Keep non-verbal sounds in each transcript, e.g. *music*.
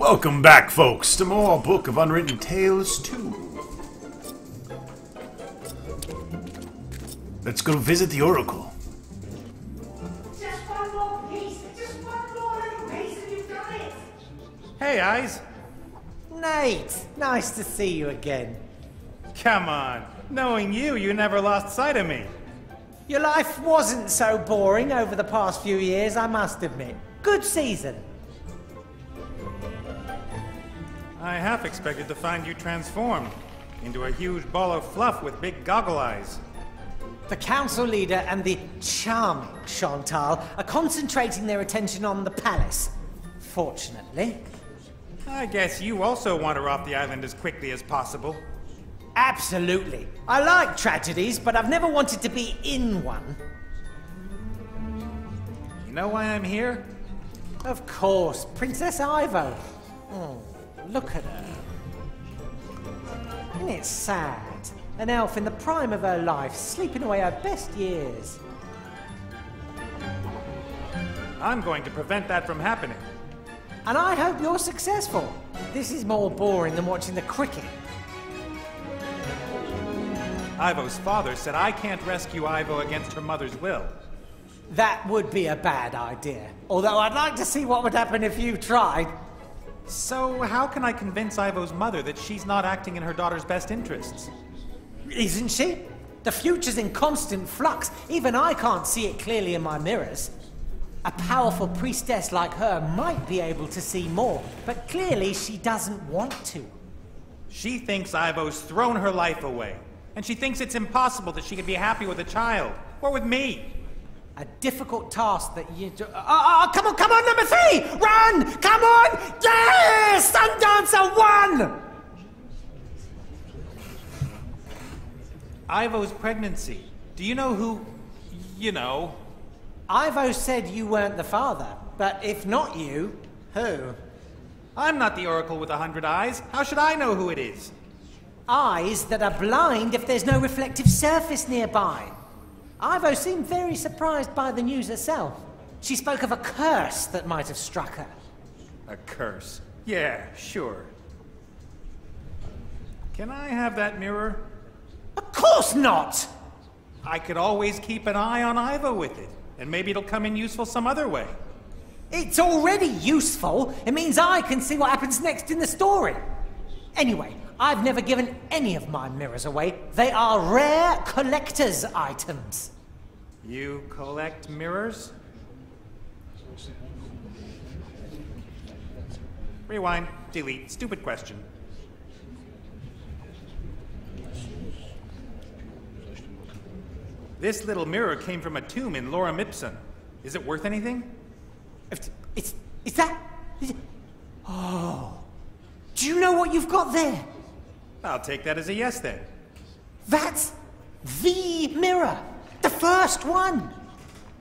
Welcome back, folks, to more Book of Unwritten Tales 2. Let's go visit the Oracle. Just one more piece, just one more little piece and you've done it. Hey, Eyes. Nate, nice to see you again. Come on. Knowing you, you never lost sight of me. Your life wasn't so boring over the past few years, I must admit. Good season. I half expected to find you transformed into a huge ball of fluff with big goggle eyes. The council leader and the charming Chantal are concentrating their attention on the palace. Fortunately. I guess you also wander off the island as quickly as possible. Absolutely. I like tragedies, but I've never wanted to be in one. You know why I'm here? Of course, Princess Ivo. Oh, look at her. Isn't it sad? An elf in the prime of her life, sleeping away her best years. I'm going to prevent that from happening. And I hope you're successful. This is more boring than watching the cricket. Ivo's father said I can't rescue Ivo against her mother's will. That would be a bad idea. Although I'd like to see what would happen if you tried. So, how can I convince Ivo's mother that she's not acting in her daughter's best interests? Isn't she? The future's in constant flux. Even I can't see it clearly in my mirrors. A powerful priestess like her might be able to see more, but clearly she doesn't want to. She thinks Ivo's thrown her life away, and she thinks it's impossible that she could be happy with a child, or with me. A difficult task that you do. Oh, oh, come on, come on, number three! Run! Come on! Yes! Sundancer won! Ivo's pregnancy. Do you know who. You know. Ivo said you weren't the father, but if not you, who? I'm not the Oracle with a hundred eyes. How should I know who it is? Eyes that are blind if there's no reflective surface nearby. Ivo seemed very surprised by the news herself. She spoke of a curse that might have struck her. A curse. Yeah, sure. Can I have that mirror? Of course not! I could always keep an eye on Ivo with it, and maybe it'll come in useful some other way. It's already useful. It means I can see what happens next in the story. Anyway, I've never given any of my mirrors away. They are rare collector's items. You collect mirrors? Rewind, delete, stupid question. This little mirror came from a tomb in Lorem Ipsum. Is it worth anything? It's. It's. Is that. Oh. Do you know what you've got there? I'll take that as a yes then. That's the mirror. The first one.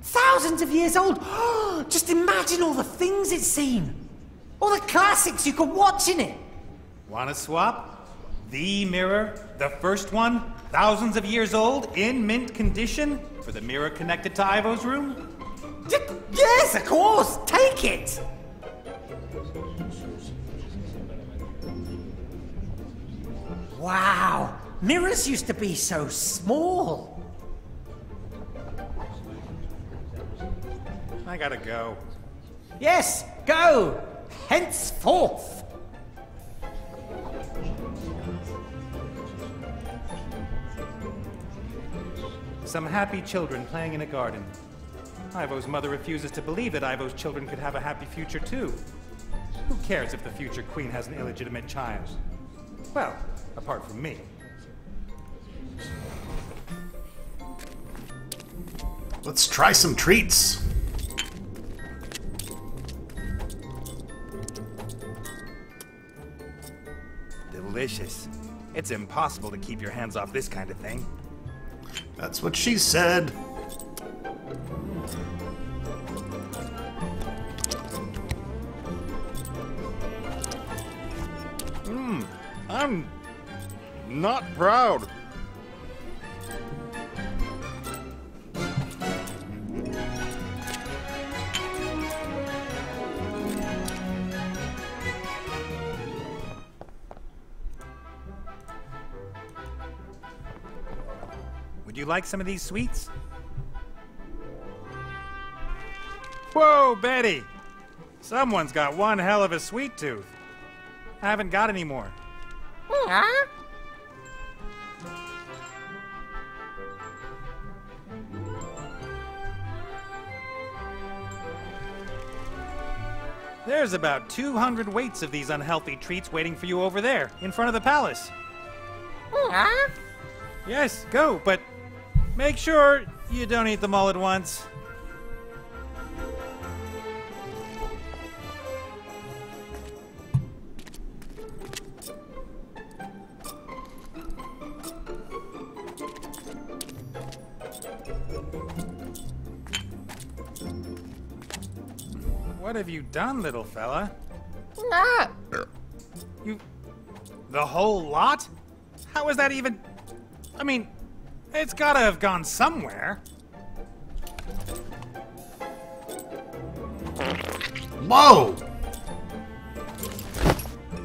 Thousands of years old. *gasps* Just imagine all the things it's seen. All the classics you could watch in it. Wanna swap? The mirror, the first one, thousands of years old, in mint condition, for the mirror connected to Ivo's room? Y- yes, of course. Take it. Wow. Mirrors used to be so small. I gotta go. Yes, go. Henceforth. Some happy children playing in a garden. Ivo's mother refuses to believe that Ivo's children could have a happy future too. Who cares if the future queen has an illegitimate child? Well, apart from me. Let's try some treats. Delicious. It's impossible to keep your hands off this kind of thing. That's what she said. Mmm, I'm not proud. Would you like some of these sweets? Whoa, Betty! Someone's got one hell of a sweet tooth. I haven't got any more. Huh? There's about 200 weights of these unhealthy treats waiting for you over there, in front of the palace. Huh? Yes, go, but make sure you don't eat them all at once. What have you done, little fella? Ah! You. The whole lot? How is that even. I mean, it's gotta have gone somewhere. Whoa!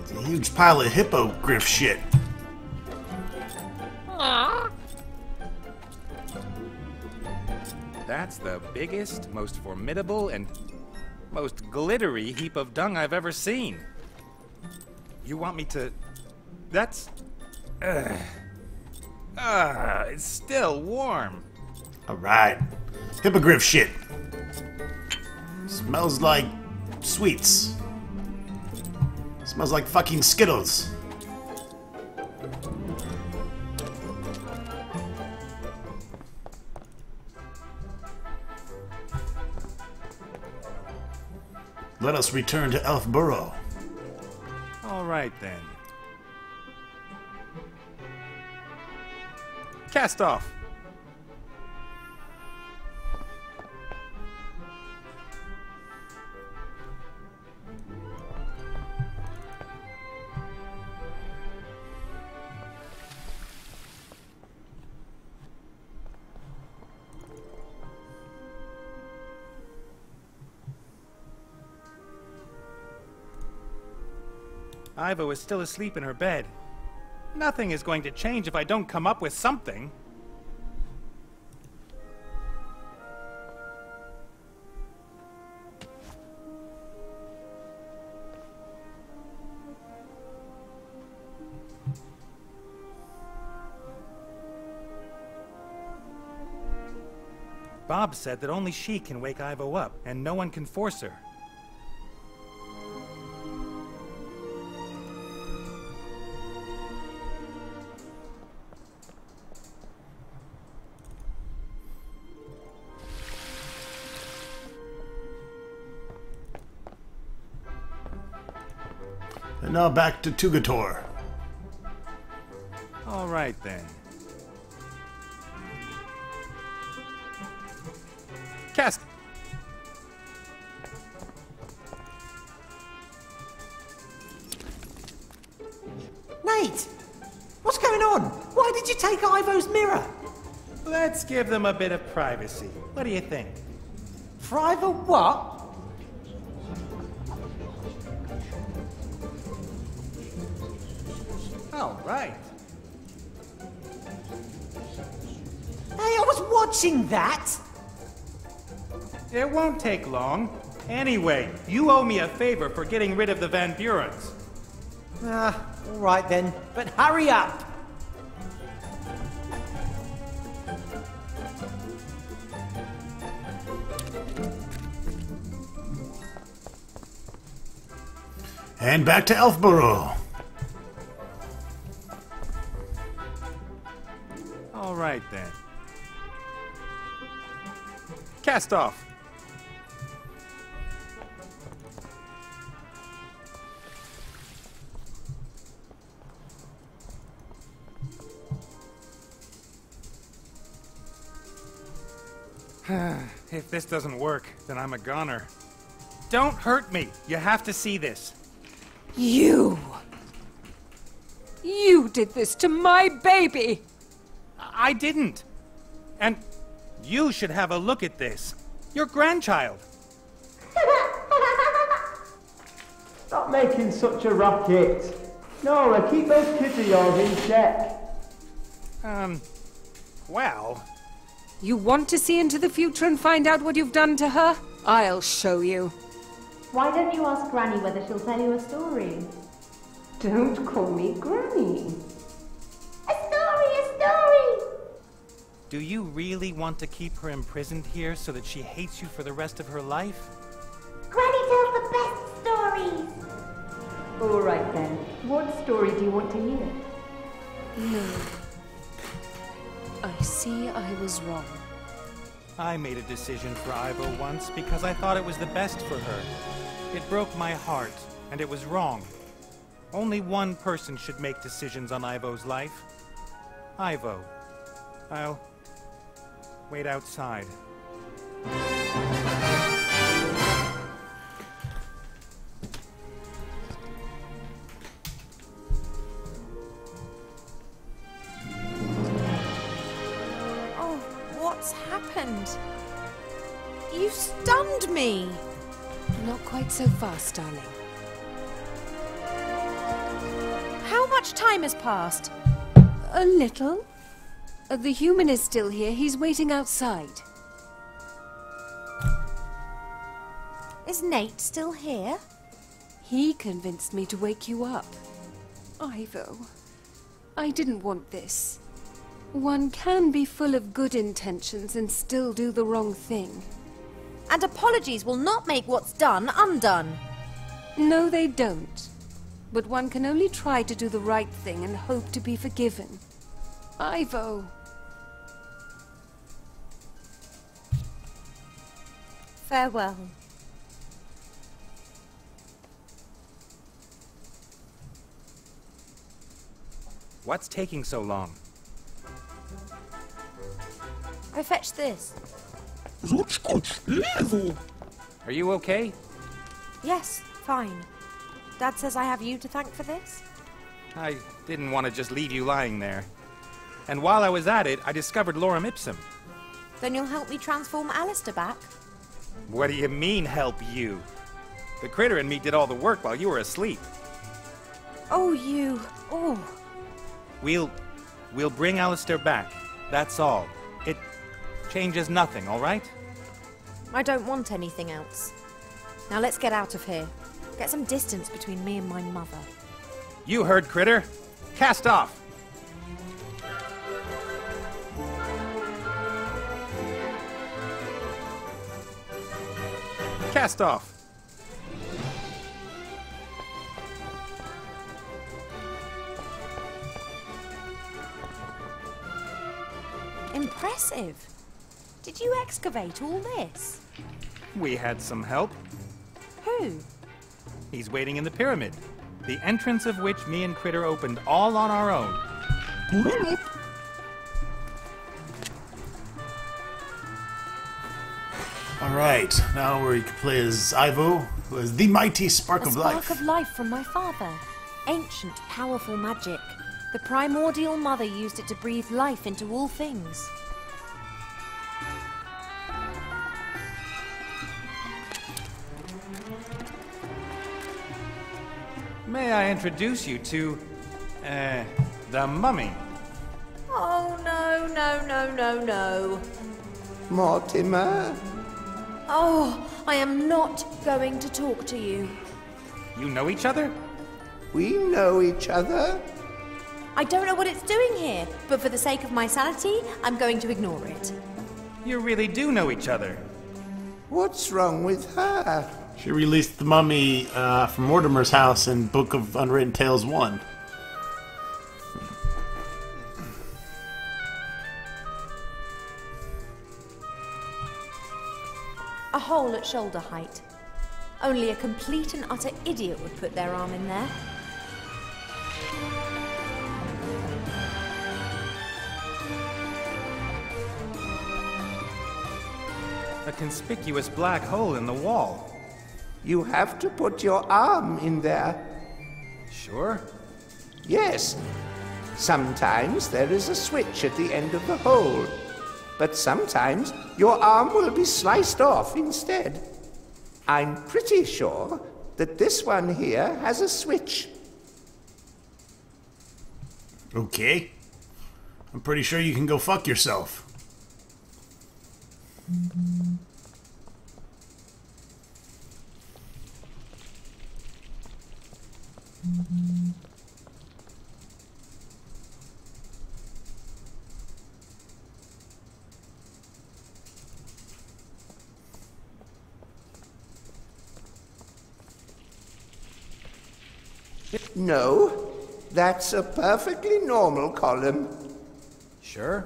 It's a huge pile of hippogriff shit. That's the biggest, most formidable, and most glittery heap of dung I've ever seen. You want me to. That's. Ugh. Ah, it's still warm. Alright. Hippogriff shit. Smells like sweets. Smells like fucking Skittles. Let us return to Elfborough. All right then. Cast off. Ivo is still asleep in her bed. Nothing is going to change if I don't come up with something. Bob said that only she can wake Ivo up, and no one can force her. Now back to Tugator. All right then. Cast. Nate! What's going on? Why did you take Ivo's mirror? Let's give them a bit of privacy. What do you think? Private what? Watching that! It won't take long. Anyway, you owe me a favor for getting rid of the Van Burens. Ah, alright then, but hurry up! And back to Elfborough. Cast off. *sighs* if this doesn't work, then I'm a goner. Don't hurt me. You have to see this. You! You did this to my baby! I didn't. And you should have a look at this. Your grandchild. *laughs* Stop making such a racket. Nora, keep those kids of yours in check. Um, well, You want to see into the future and find out what you've done to her? I'll show you. Why don't you ask Granny whether she'll tell you a story? Don't call me Granny. Do you really want to keep her imprisoned here so that she hates you for the rest of her life? Granny tells the best stories! All right then. What story do you want to hear? No. I see I was wrong. I made a decision for Ivo once because I thought it was the best for her. It broke my heart, and it was wrong. Only one person should make decisions on Ivo's life. Ivo. I'll wait outside. Oh, what's happened? You stunned me! Not quite so fast, darling. How much time has passed? A little. Uh, the human is still here. He's waiting outside. Is Nate still here? He convinced me to wake you up. Ivo, I didn't want this. One can be full of good intentions and still do the wrong thing. And apologies will not make what's done undone. No, they don't. But one can only try to do the right thing and hope to be forgiven. Ivo. Farewell. What's taking so long? I fetched this. Are you okay? Yes, fine. Dad says I have you to thank for this? I didn't want to just leave you lying there. And while I was at it, I discovered Lorem Ipsum. Then you'll help me transform Alistair back? What do you mean, help you? The critter and me did all the work while you were asleep. Oh, you. Oh. We'll. we'll bring Alistair back. That's all. It changes nothing, alright? I don't want anything else. Now let's get out of here. Get some distance between me and my mother. You heard, critter. Cast off! Cast off! Impressive. Did you excavate all this? We had some help. Who? He's waiting in the pyramid, the entrance of which me and Critter opened all on our own. Alright, now we can play as Ivo, who is the mighty spark A of spark life. of life from my father. Ancient, powerful magic. The primordial mother used it to breathe life into all things. May I introduce you to, uh, the mummy? Oh, no, no, no, no, no. Mortimer? Oh, I am not going to talk to you. You know each other? We know each other. I don't know what it's doing here, but for the sake of my sanity, I'm going to ignore it. You really do know each other. What's wrong with her? She released the mummy uh, from Mortimer's house in Book of Unwritten Tales 1. Hole at shoulder height. Only a complete and utter idiot would put their arm in there. A conspicuous black hole in the wall. You have to put your arm in there. Sure. Yes. Sometimes there is a switch at the end of the hole. But sometimes your arm will be sliced off instead. I'm pretty sure that this one here has a switch. Okay. I'm pretty sure you can go fuck yourself. No, that's a perfectly normal column. Sure.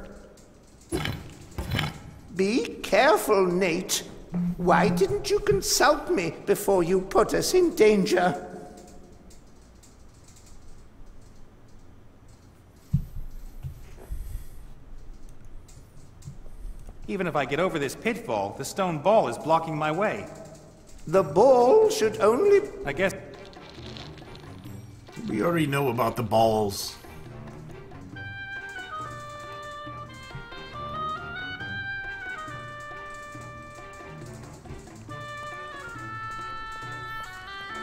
Be careful, Nate. Why didn't you consult me before you put us in danger? Even if I get over this pitfall, the stone ball is blocking my way. The ball should only. I guess. We already know about the balls.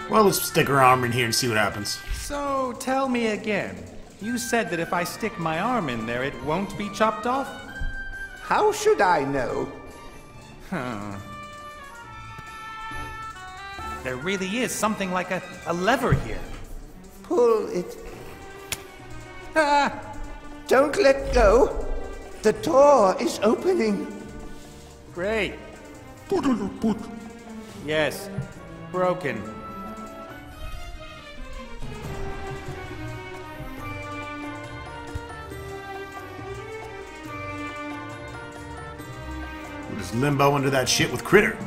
Well, let's stick our arm in here and see what happens. So tell me again. You said that if I stick my arm in there, it won't be chopped off? How should I know? Huh. There really is something like a, a lever here. Pull it. Ah! Don't let go. The door is opening. Great. Yes. Broken. We'll just limbo under that shit with Critter.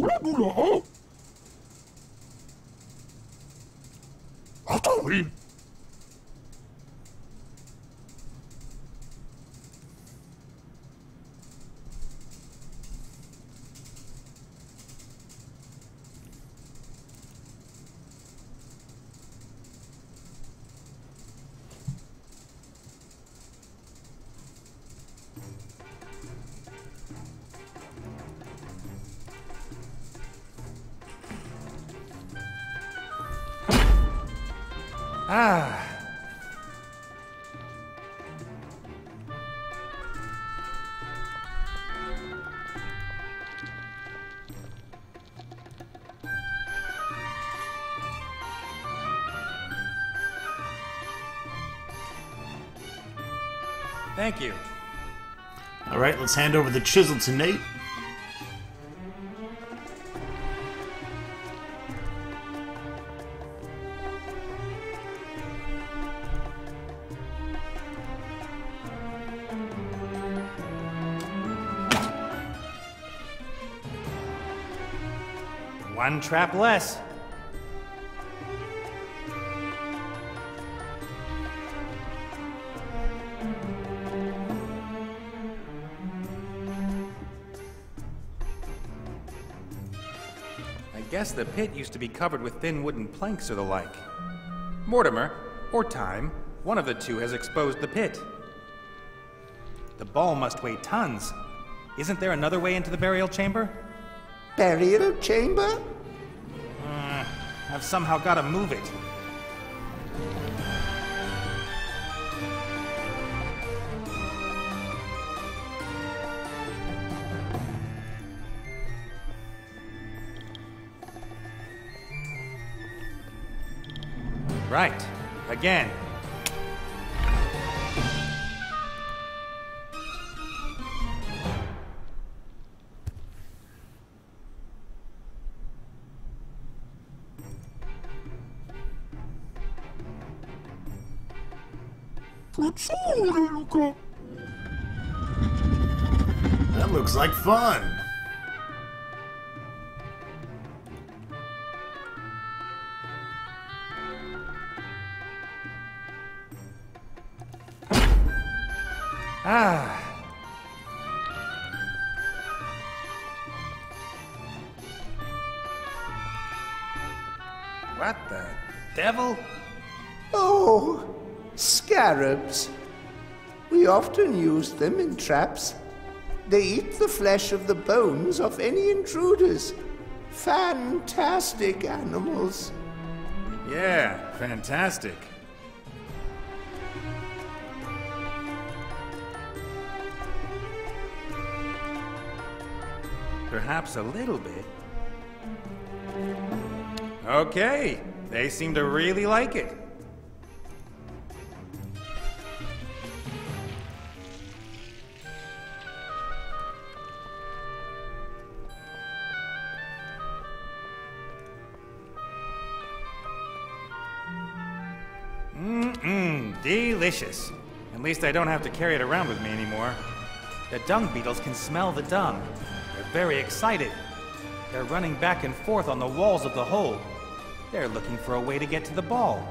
Oula, doula, oh hein. Attends, oui. Thank you. All right, let's hand over the chisel to Nate. One trap less. Guess the pit used to be covered with thin wooden planks or the like. Mortimer, or Time, one of the two has exposed the pit. The ball must weigh tons. Isn't there another way into the burial chamber? Burial chamber? Uh, I've somehow got to move it. Right. Again. That looks like fun. Scarabs. We often use them in traps. They eat the flesh of the bones of any intruders. Fantastic animals. Yeah, fantastic. Perhaps a little bit. Okay, they seem to really like it. Delicious. At least I don't have to carry it around with me anymore. The dung beetles can smell the dung. They're very excited. They're running back and forth on the walls of the hole. They're looking for a way to get to the ball.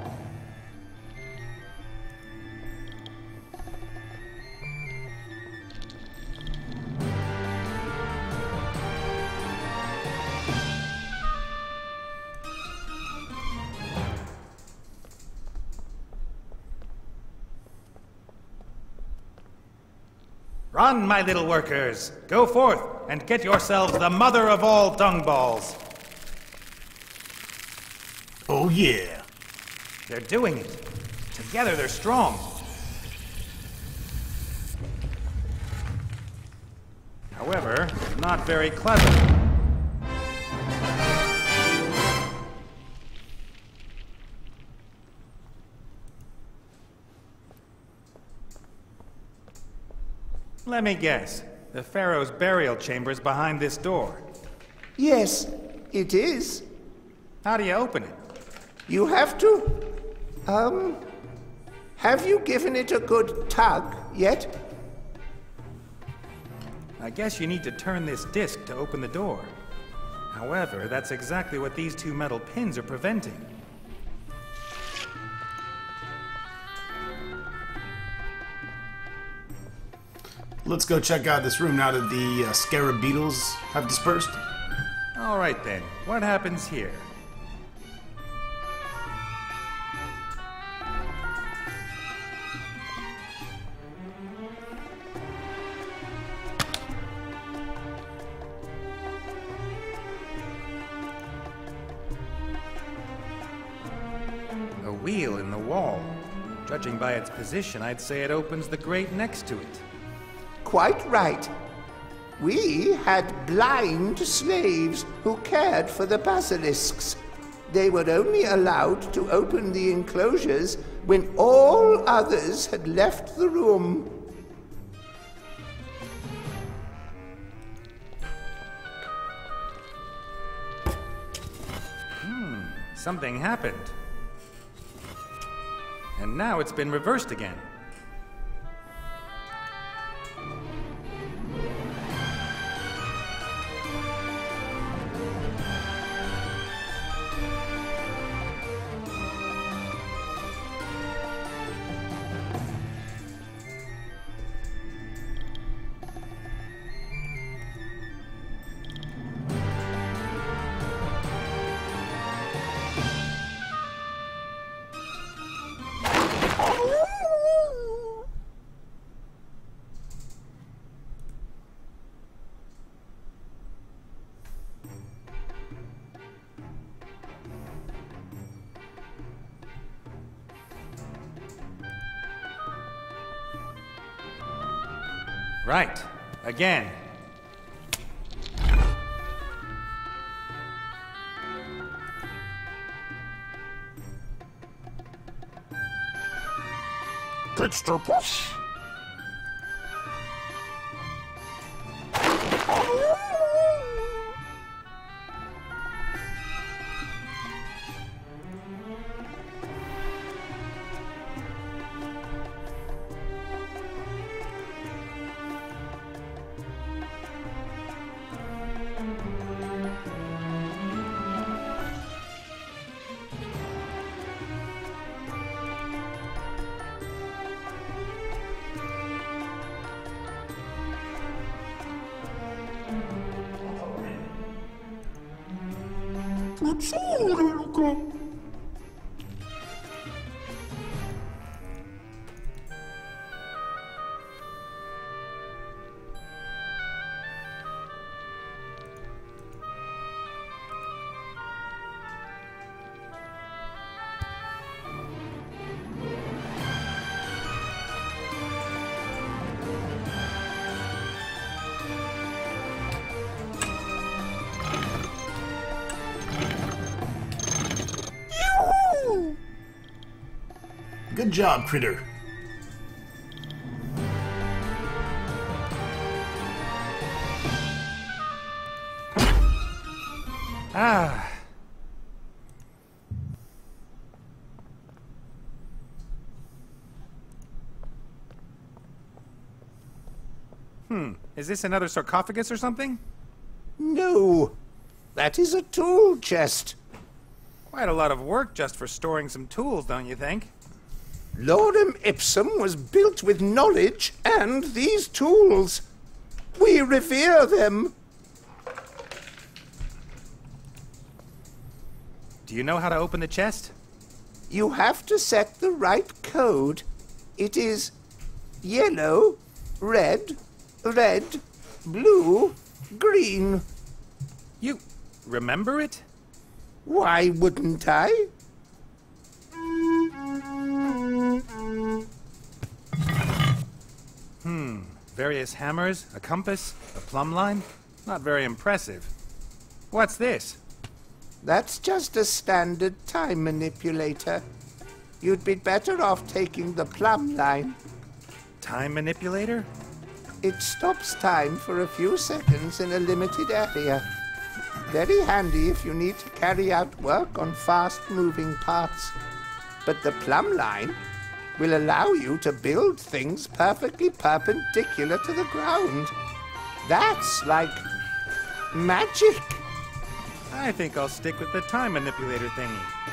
Run, my little workers! Go forth and get yourselves the mother of all dung balls! Oh, yeah. They're doing it. Together they're strong. However, not very clever. Let me guess. The Pharaoh's burial chamber is behind this door. Yes, it is. How do you open it? You have to. Um. Have you given it a good tug yet? I guess you need to turn this disc to open the door. However, that's exactly what these two metal pins are preventing. Let's go check out this room now that the uh, scarab beetles have dispersed. All right then, what happens here? A wheel in the wall. Judging by its position, I'd say it opens the grate next to it. Quite right. We had blind slaves who cared for the basilisks. They were only allowed to open the enclosures when all others had left the room. Hmm, Something happened. And now it's been reversed again. Right. Again. Dexter push. Good job, Critter. Ah. Hmm. Is this another sarcophagus or something? No. That is a tool chest. Quite a lot of work just for storing some tools, don't you think? Lorem Ipsum was built with knowledge and these tools. We revere them. Do you know how to open the chest? You have to set the right code. It is yellow, red, red, blue, green. You remember it? Why wouldn't I? Hmm. Various hammers, a compass, a plumb line? Not very impressive. What's this? That's just a standard time manipulator. You'd be better off taking the plumb line. Time manipulator? It stops time for a few seconds in a limited area. Very handy if you need to carry out work on fast moving parts. But the plumb line will allow you to build things perfectly perpendicular to the ground. That's like magic. I think I'll stick with the time manipulator thingy.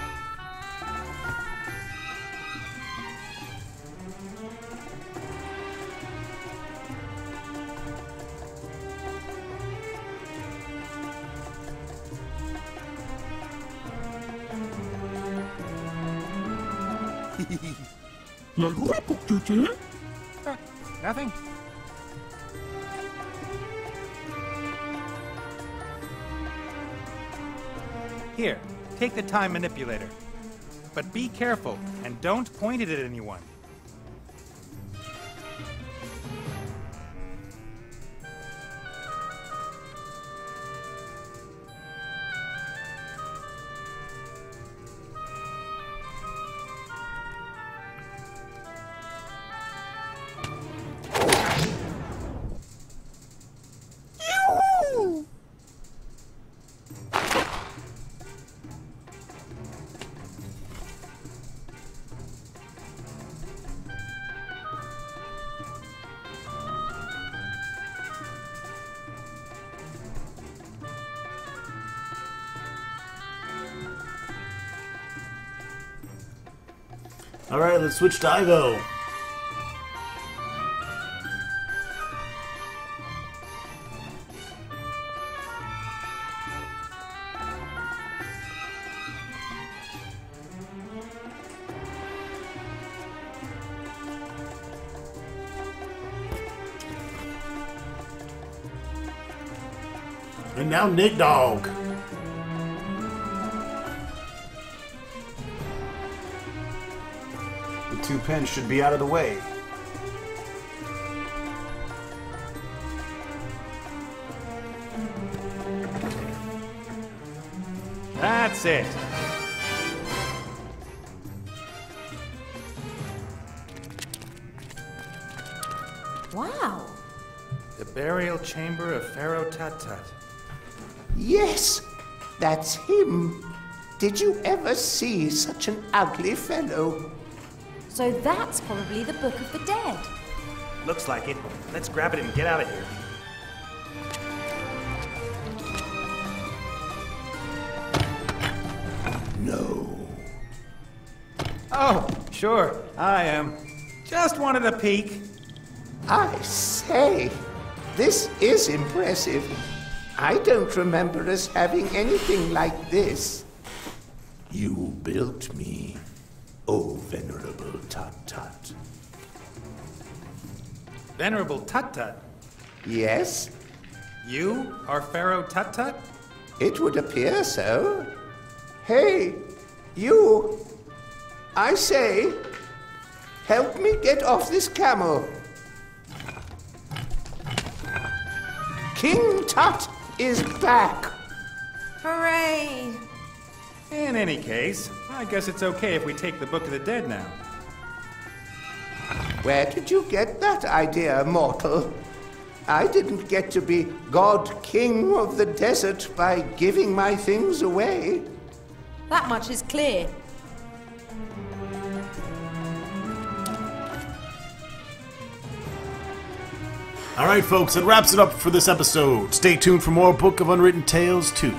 Uh, nothing. Here, take the time manipulator. But be careful and don't point it at anyone. Alright, let's switch to Ivo. And now Nick Dog. The two pins should be out of the way. That's it. Wow. The burial chamber of Pharaoh Tut Tut. Yes, that's him. Did you ever see such an ugly fellow? So that's probably the Book of the Dead. Looks like it. Let's grab it and get out of here. No. Oh, sure, I am. Just wanted a peek. I say, this is impressive. I don't remember us having anything like this. You built me, O venerable Tut Tut. Venerable Tut Tut, Yes, you are Pharaoh Tut Tut? it would appear so. Hey, you! I say, help me get off this camel. King Tut is back. Hooray! In any case, I guess it's okay if we take the Book of the Dead now. Where did you get that idea, mortal? I didn't get to be God King of the desert by giving my things away. That much is clear. All right, folks, that wraps it up for this episode. Stay tuned for more Book of Unwritten Tales 2.